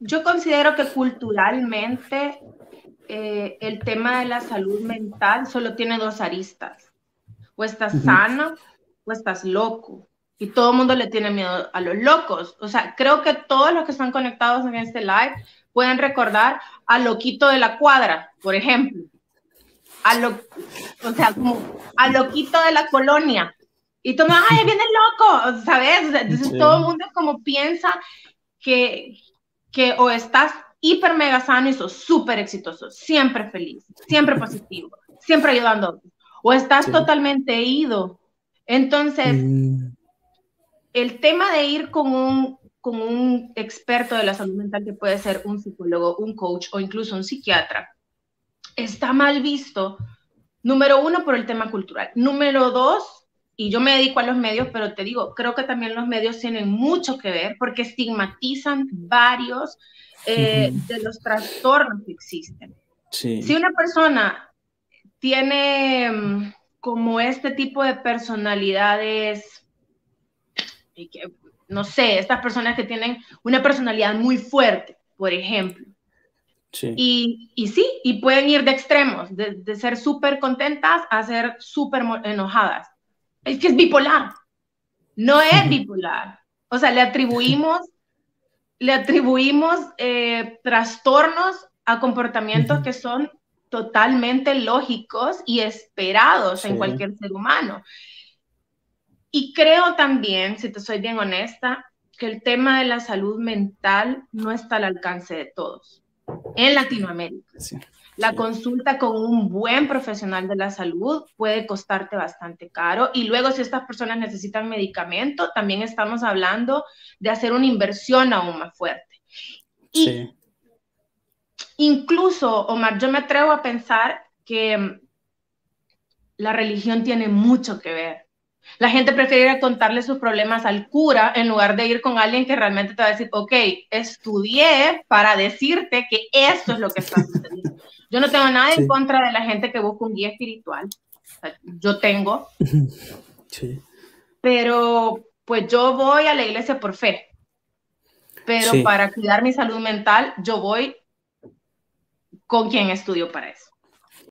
yo considero que culturalmente eh, el tema de la salud mental solo tiene dos aristas. O estás sano o estás loco. Y todo el mundo le tiene miedo a los locos. O sea, creo que todos los que están conectados en este live pueden recordar al loquito de la cuadra, por ejemplo. A lo, o sea, como al loquito de la colonia. Y tú me ay, viene loco, ¿sabes? Entonces todo el mundo como piensa que, que o estás hiper mega sano y sos súper exitoso, siempre feliz, siempre positivo, siempre ayudando, o estás totalmente ido. Entonces, mm. el tema de ir con un, con un experto de la salud mental que puede ser un psicólogo, un coach o incluso un psiquiatra, está mal visto, número uno, por el tema cultural. Número dos, y yo me dedico a los medios, pero te digo, creo que también los medios tienen mucho que ver porque estigmatizan varios eh, de los trastornos que existen. Si una persona tiene mm, como este tipo de personalidades, no sé, estas personas que tienen una personalidad muy fuerte, por ejemplo. Y, y, sí, y pueden ir de extremos, de, de ser súper contentas a ser súper enojadas. Es que es bipolar. No es bipolar. O sea, le atribuimos le atribuimos eh, trastornos a comportamientos que son totalmente lógicos y esperados en cualquier ser humano. Y creo también, si te soy bien honesta, que el tema de la salud mental no está al alcance de todos en Latinoamérica. Sí. La consulta con un buen profesional de la salud puede costarte bastante caro y luego si estas personas necesitan medicamento, también estamos hablando de hacer una inversión aún más fuerte. Y incluso, Omar, yo me atrevo a pensar que la religión tiene mucho que ver. La gente prefiere contarle sus problemas al cura en lugar de ir con alguien que realmente te va a decir, ok, estudié para decirte que esto es lo que está sucediendo. Yo no tengo nada en contra de la gente que busca un guía espiritual. yo tengo. Sí. Pero pues yo voy a la iglesia por fe. Pero para cuidar mi salud mental, yo voy con quien estudio para eso.